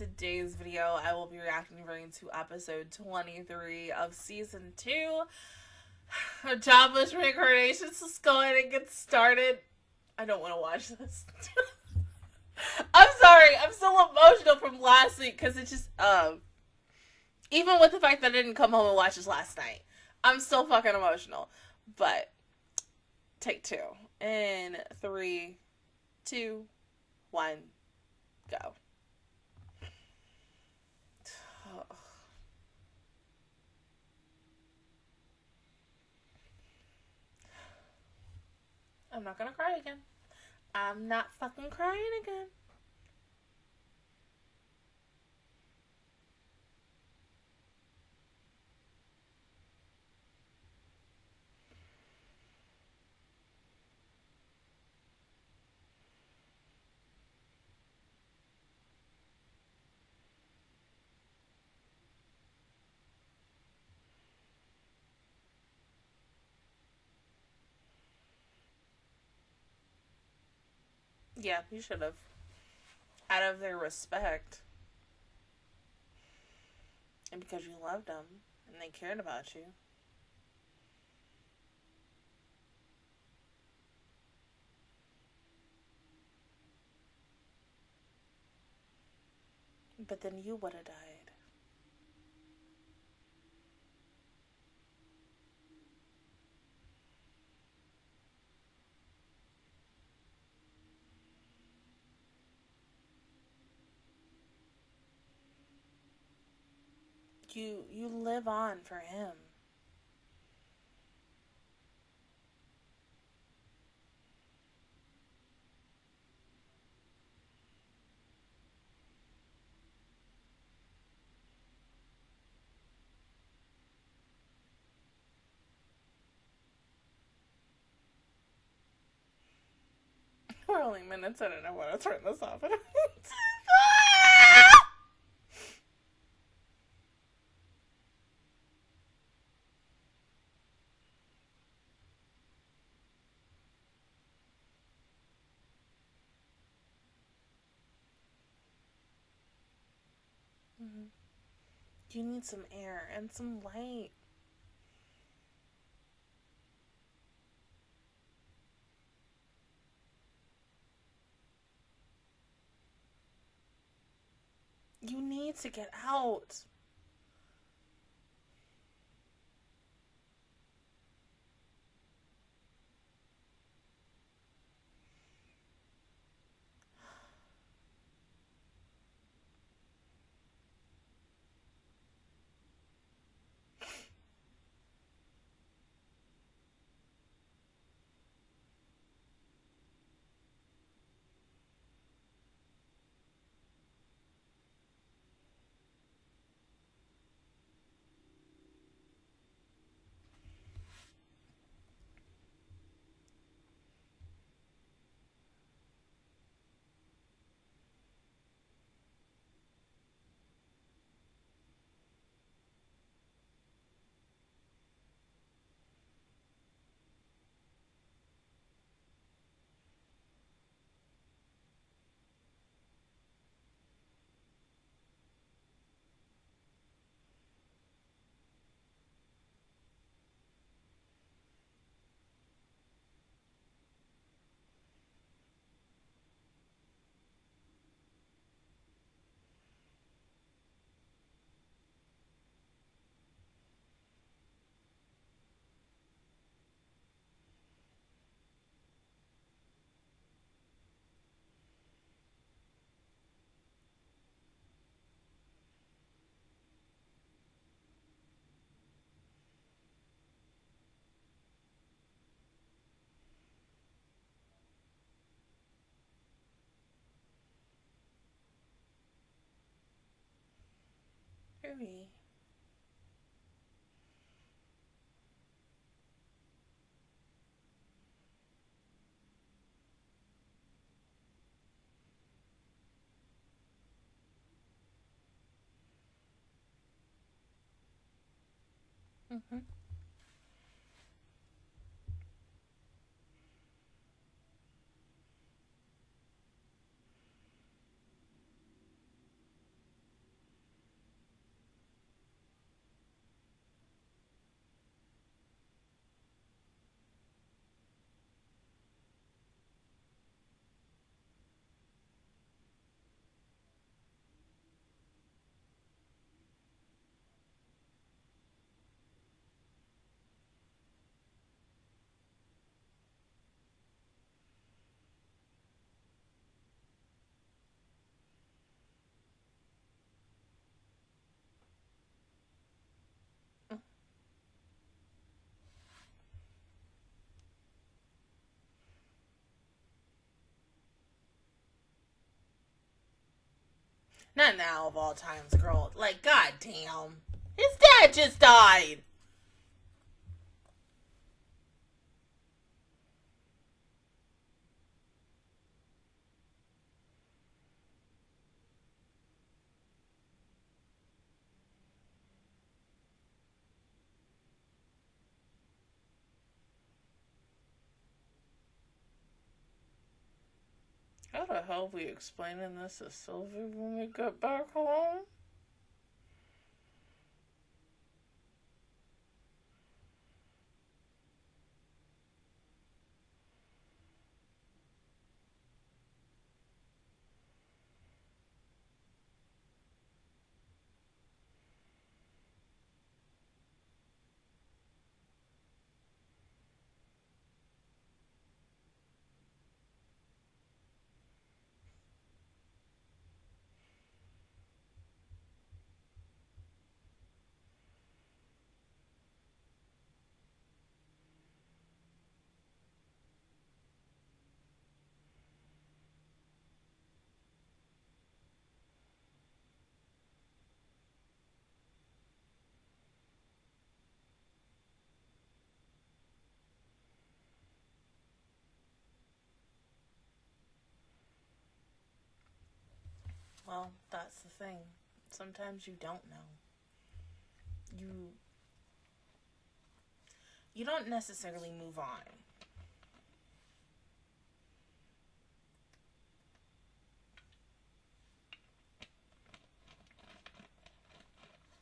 today's video, I will be reacting to episode 23 of season 2 of Jobless Reincarnations. Let's go ahead and get started. I don't want to watch this. I'm sorry, I'm still emotional from last week because it just, um, even with the fact that I didn't come home and watch this last night, I'm still fucking emotional. But, take two. In three, two, one, go. I'm not gonna cry again. I'm not fucking crying again. Yeah, you should have. Out of their respect. And because you loved them and they cared about you. But then you would have died. You you live on for him. We're only minutes in and I want to turn this off. Mm-hmm. You need some air and some light. You need to get out. Hurry. Mm-hmm. Not now of all times, girl. Like, goddamn. His dad just died. How the hell we explaining this to Sylvie when we get back home? Well, that's the thing. Sometimes you don't know. You you don't necessarily move on.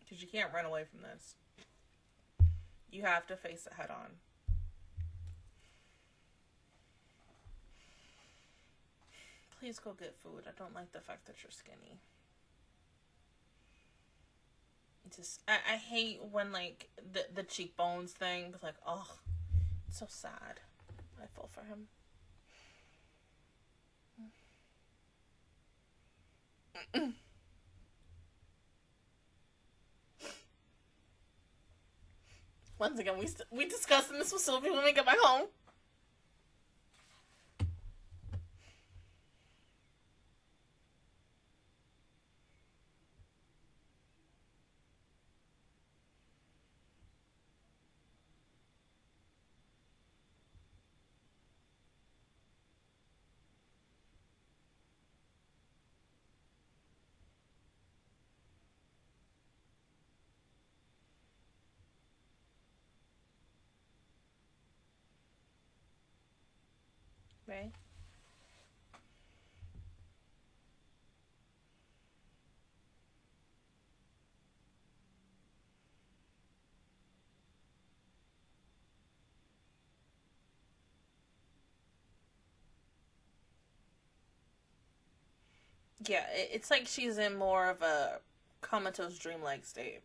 Because you can't run away from this. You have to face it head on. Please go get food. I don't like the fact that you're skinny. Just I, I hate when like the the cheekbones thing. Like oh, so sad. I feel for him. Once again, we we discussing this with Sylvie when we get back home. Right? Yeah, it's like she's in more of a comatose dreamlike state.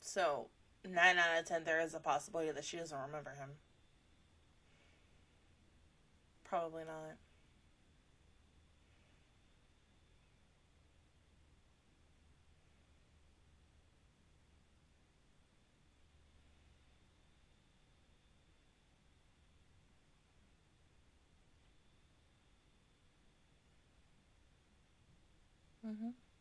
So, 9 out of 10, there is a possibility that she doesn't remember him. Probably not. Mm-hmm.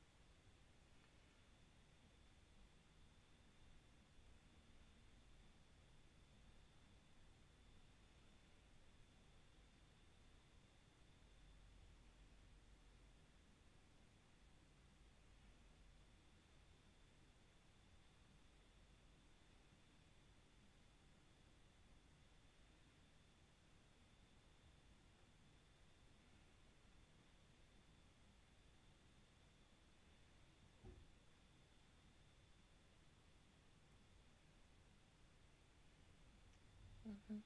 Mm-hmm.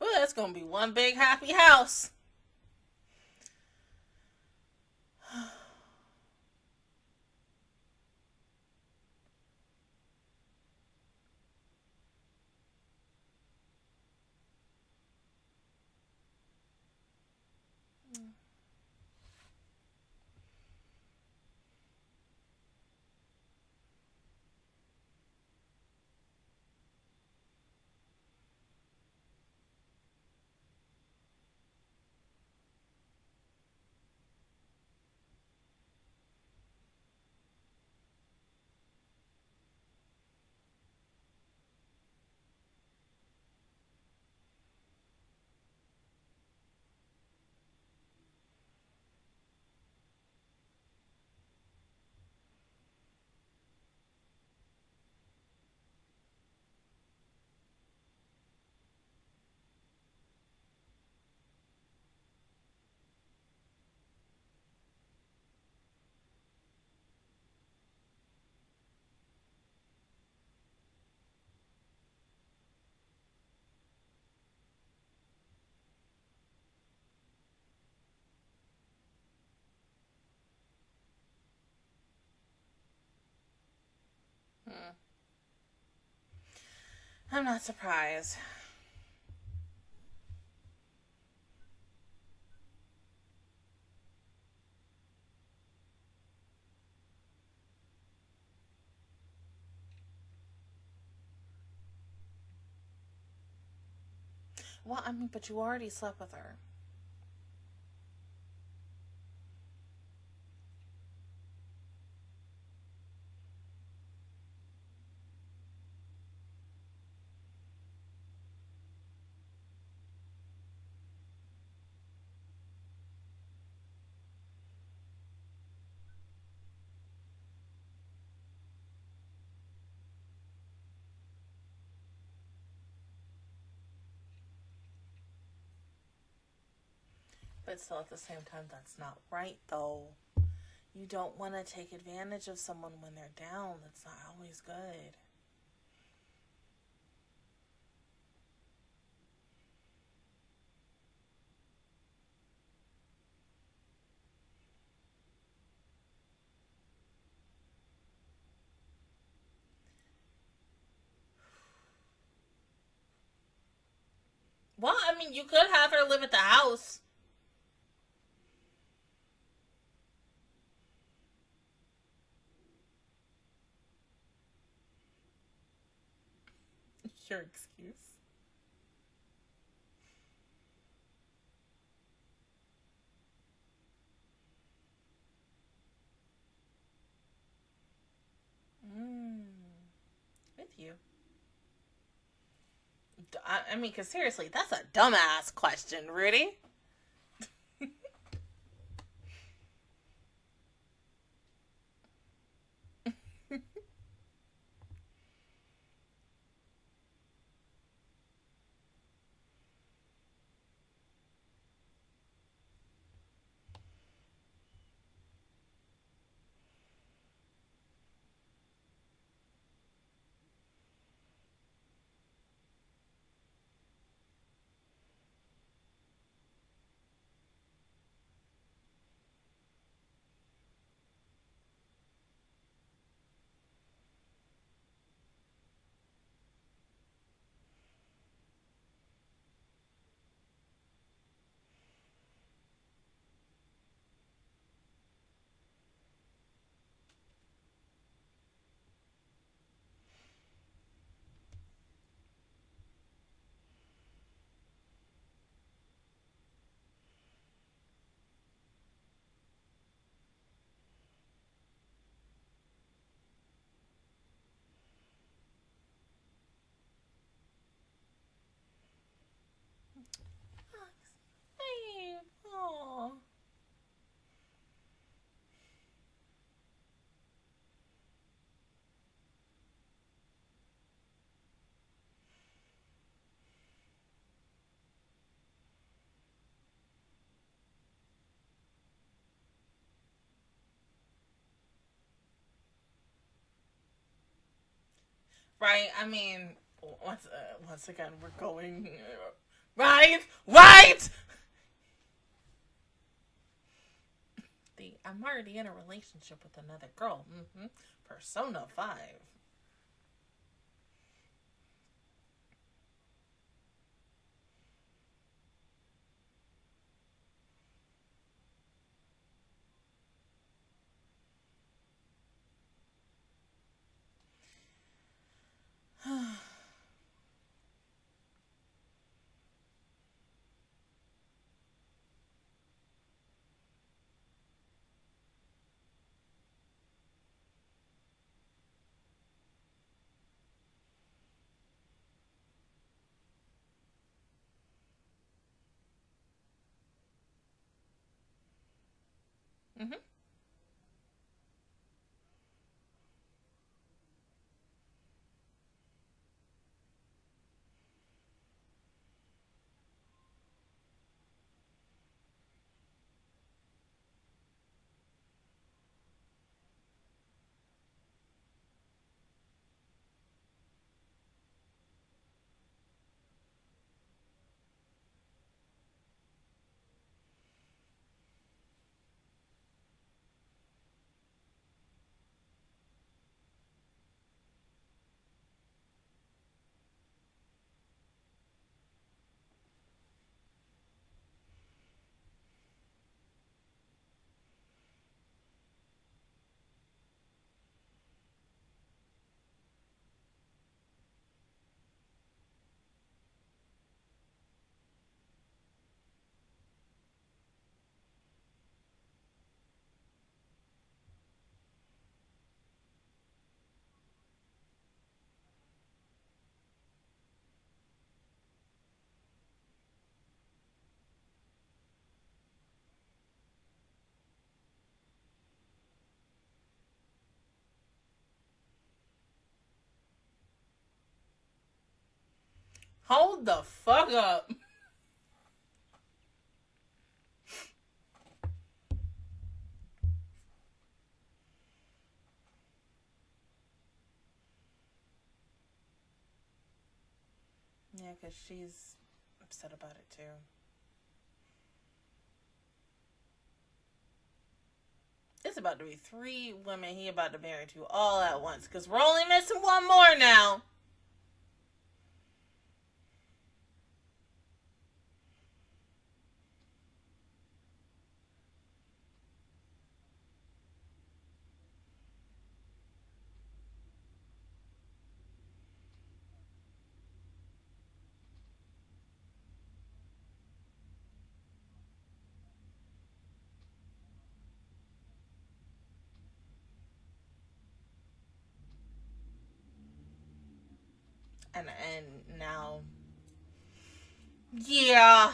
Well, that's gonna be one big happy house. I'm not surprised. Well, I mean, but you already slept with her. But still, at the same time, that's not right, though. You don't want to take advantage of someone when they're down. That's not always good. Well, I mean, you could have her live at the house. Your excuse. Mm, with you. I, I mean, because seriously, that's a dumbass question, Rudy. Right? I mean, once uh, once again, we're going uh, right, right. The I'm already in a relationship with another girl. Mm-hmm. Persona five. The fuck up. Yeah, because she's upset about it too. It's about to be three women he about to marry to all at once because we're only missing one more now. Now. Yeah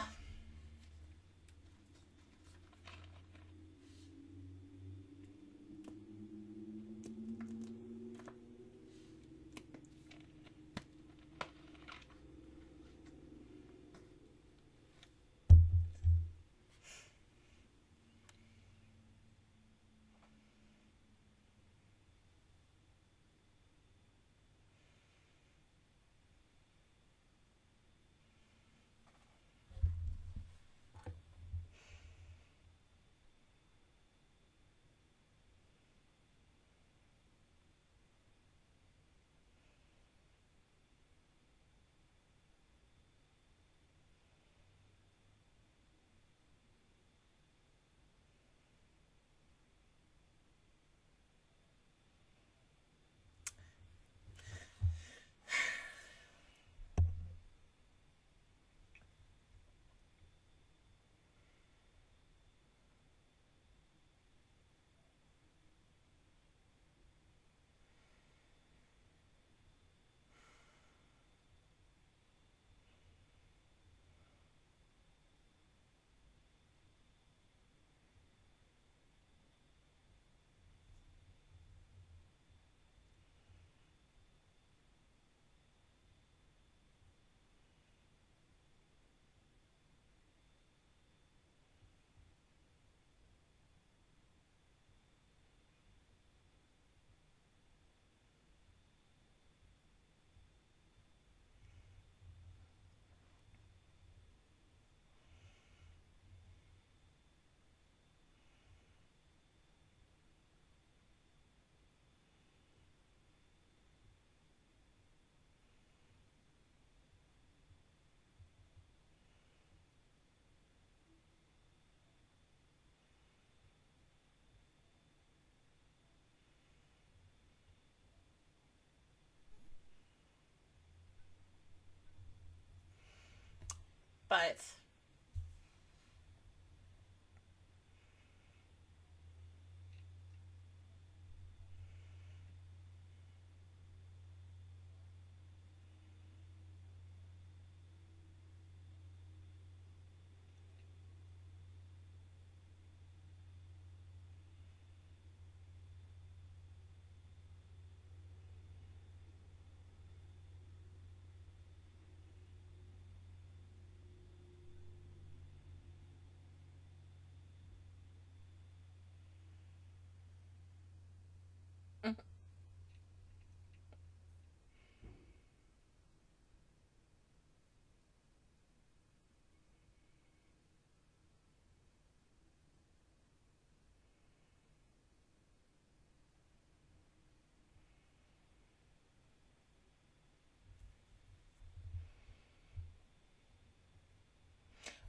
but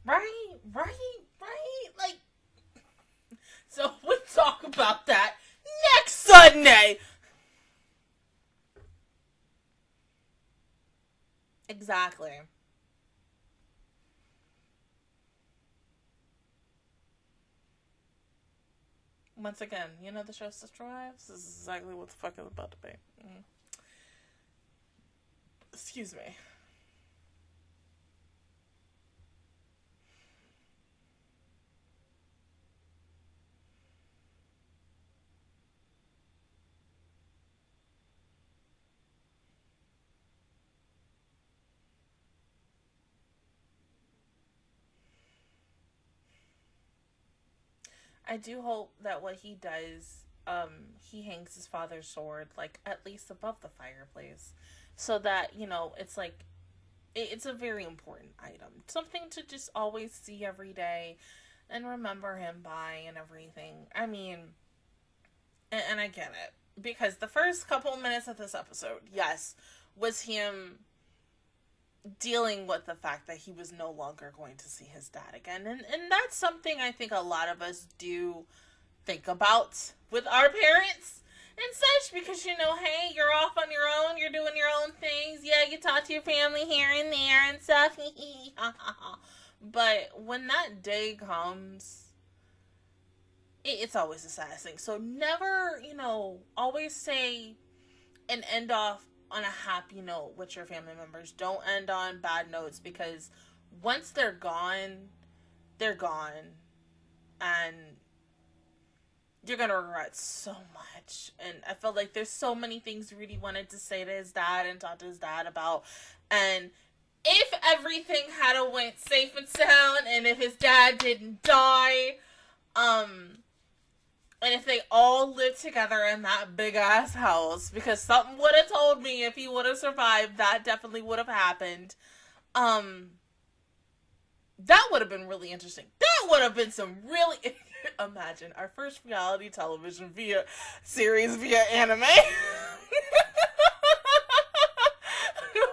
Right, right, right. Like, so we'll talk about that next Sunday. Exactly. Once again, you know the show Sister Wives? This is exactly what the fuck is about to be. Mm. Excuse me. I do hope that what he does, um, he hangs his father's sword like at least above the fireplace, so that you know it's like it's a very important item, something to just always see every day and remember him by and everything. I mean, and, and I get it because the first couple minutes of this episode, yes, was him dealing with the fact that he was no longer going to see his dad again. And and that's something I think a lot of us do think about with our parents and such because you know, hey, you're off on your own, you're doing your own things. Yeah, you talk to your family here and there and stuff. but when that day comes, it, it's always a sad thing. So never, you know, always say and end off on a happy note with your family members. Don't end on bad notes because once they're gone, they're gone. And you're gonna regret so much. And I felt like there's so many things Rudy wanted to say to his dad and talk to his dad about. And if everything had a went safe and sound, and if his dad didn't die, um, and if they all lived together in that big ass house, because something would have told me if he would have survived, that definitely would have happened. Um, that would have been really interesting. That would have been some really imagine our first reality television via series via anime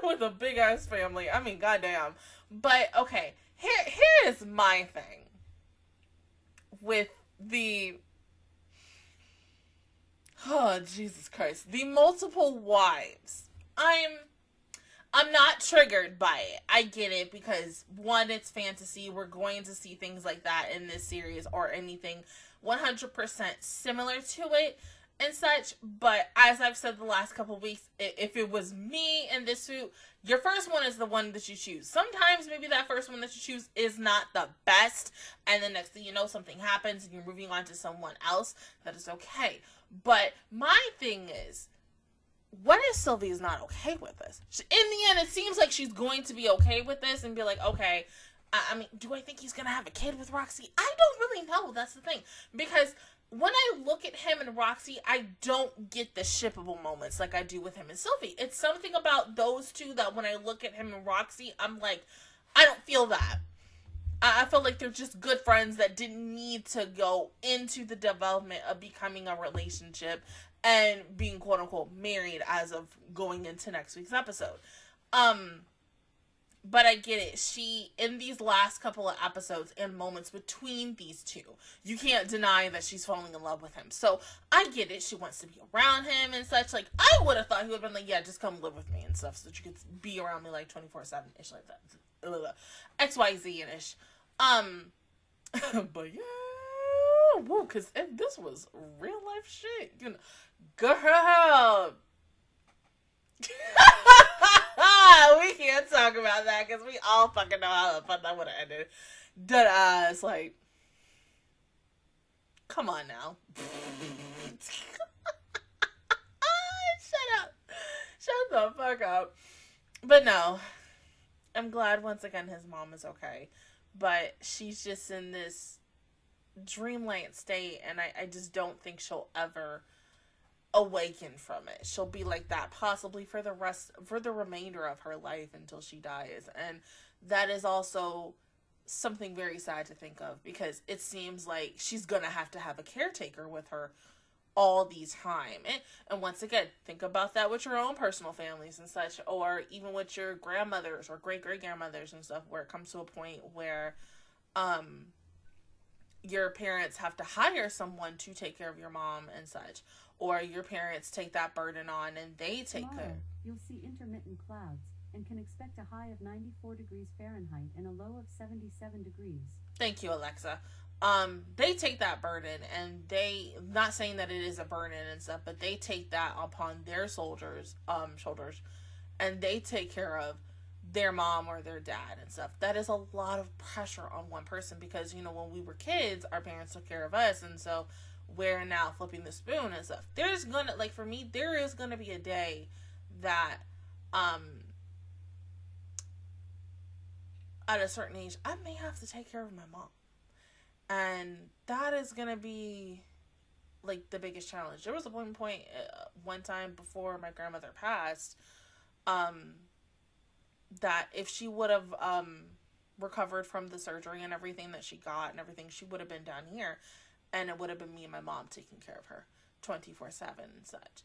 with a big ass family. I mean, goddamn. But okay, here here is my thing with the Oh, Jesus Christ. The multiple wives. I'm I'm not triggered by it. I get it because one, it's fantasy. We're going to see things like that in this series or anything 100% similar to it and such. But as I've said the last couple weeks, if it was me in this suit, your first one is the one that you choose. Sometimes maybe that first one that you choose is not the best, and the next thing you know, something happens and you're moving on to someone else. That is okay. But my thing is, what if Sylvie's not okay with this? In the end, it seems like she's going to be okay with this and be like, okay. I, I mean, do I think he's gonna have a kid with Roxy? I don't really know. That's the thing because when I look at him and Roxy, I don't get the shippable moments like I do with him and Sylvie. It's something about those two that when I look at him and Roxy, I'm like, I don't feel that. I, I feel like they're just good friends that didn't need to go into the development of becoming a relationship and being quote unquote married as of going into next week's episode. Um but I get it. She in these last couple of episodes and moments between these two, you can't deny that she's falling in love with him. So I get it. She wants to be around him and such. Like I would have thought he would have been like, yeah, just come live with me and stuff, so that you could be around me like twenty four seven ish like that, X Y Z and ish. Um, but yeah, woo, because this was real life shit. You know, Girl. we can't talk about that because we all fucking know how the fun that would have ended. Dead ass, like, come on now. Shut up. Shut the fuck up. But no, I'm glad once again his mom is okay. But she's just in this dreamland state, and I, I just don't think she'll ever awaken from it. She'll be like that possibly for the rest for the remainder of her life until she dies. And that is also something very sad to think of because it seems like she's going to have to have a caretaker with her all these time. And, and once again, think about that with your own personal families and such or even with your grandmothers or great great grandmothers and stuff where it comes to a point where um your parents have to hire someone to take care of your mom and such or your parents take that burden on and they take Tomorrow, care. You'll see intermittent clouds and can expect a high of 94 degrees Fahrenheit and a low of 77 degrees. Thank you, Alexa. Um, they take that burden and they not saying that it is a burden and stuff, but they take that upon their soldiers um shoulders and they take care of their mom or their dad and stuff. That is a lot of pressure on one person because you know when we were kids, our parents took care of us and so we're now flipping the spoon and stuff. There's gonna like for me, there is gonna be a day that um at a certain age I may have to take care of my mom. and that is gonna be like the biggest challenge. There was a one point uh, one time before my grandmother passed, um, that if she would have um recovered from the surgery and everything that she got and everything, she would have been down here, and it would have been me and my mom taking care of her twenty four seven and such.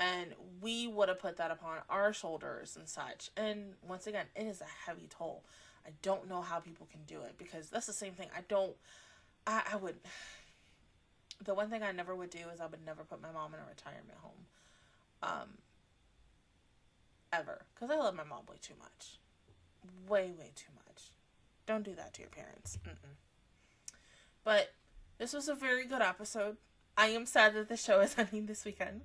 And we would have put that upon our shoulders and such. And once again, it is a heavy toll. I don't know how people can do it because that's the same thing. I don't I, I would the one thing I never would do is I would never put my mom in a retirement home. Um ever. Because I love my mom way too much. Way, way too much. Don't do that to your parents. Mm-mm. But this was a very good episode. I am sad that the show is ending this weekend.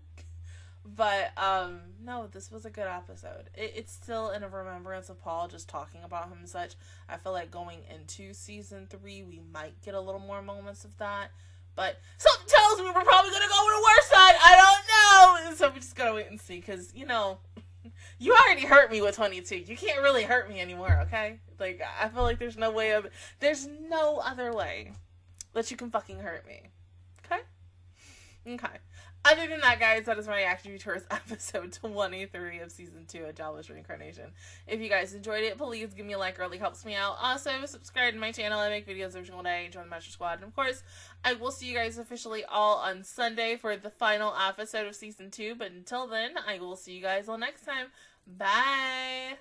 But um no, this was a good episode. It, it's still in a remembrance of Paul, just talking about him and such. I feel like going into season three, we might get a little more moments of that. But something tells me we're probably gonna go with the worst side. I don't know. So we just gotta wait and see, because you know, you already hurt me with 22. You can't really hurt me anymore, okay? Like I feel like there's no way of there's no other way that you can fucking hurt me. Okay? Okay. Other than that, guys, that is my reaction towards episode 23 of season 2 of Jobless Reincarnation. If you guys enjoyed it, please give me a like, it really helps me out. Also, subscribe to my channel. I make videos every single day. Join the Master Squad. And of course, I will see you guys officially all on Sunday for the final episode of season 2. But until then, I will see you guys all next time. Bye!